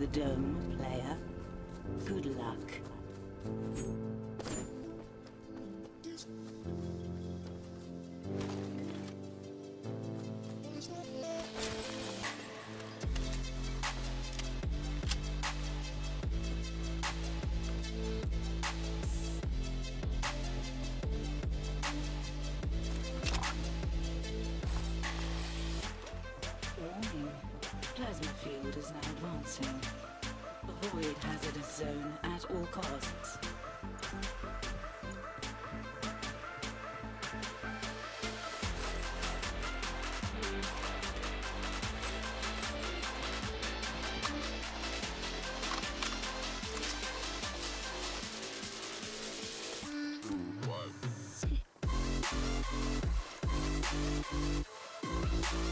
the dome, player. Good luck. Plasma field is now advancing. Avoid hazardous zone at all costs.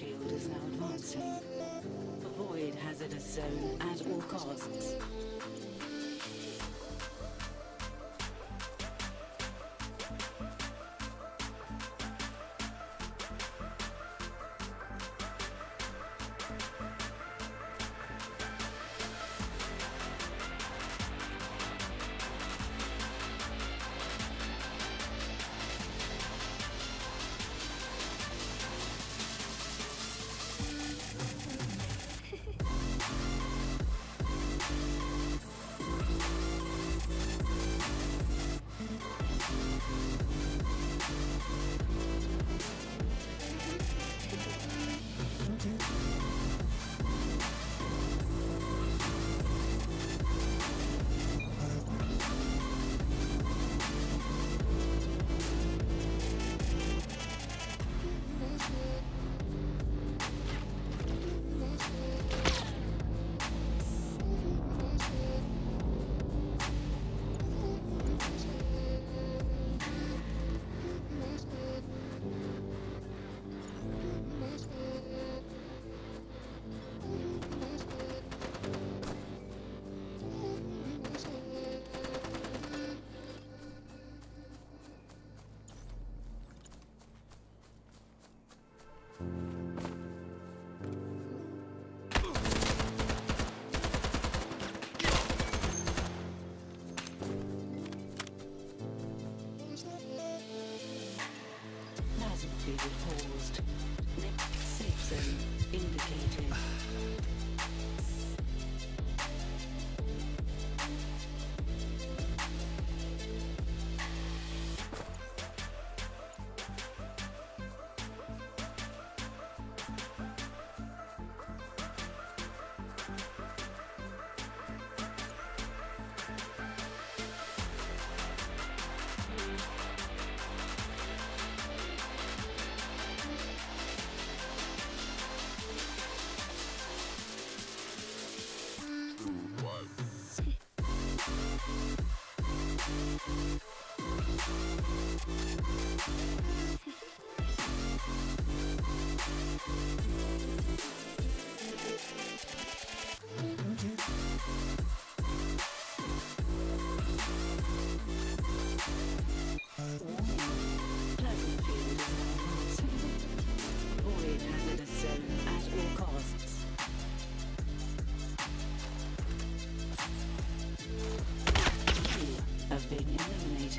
battlefield is now advancing. Avoid hazardous zone at all costs.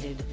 wanted.